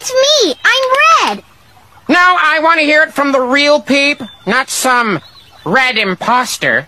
It's me. I'm Red. No, I want to hear it from the real peep, not some red imposter.